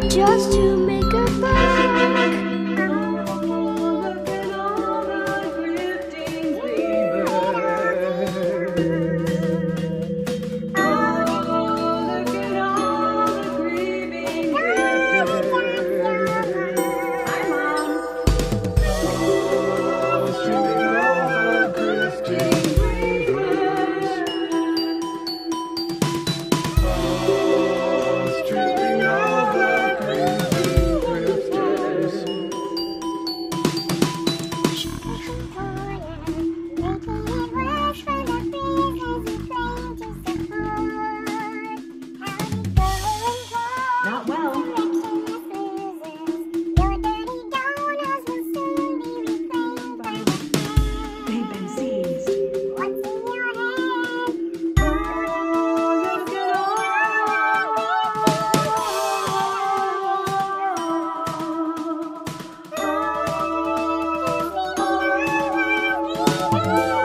just to make Oh.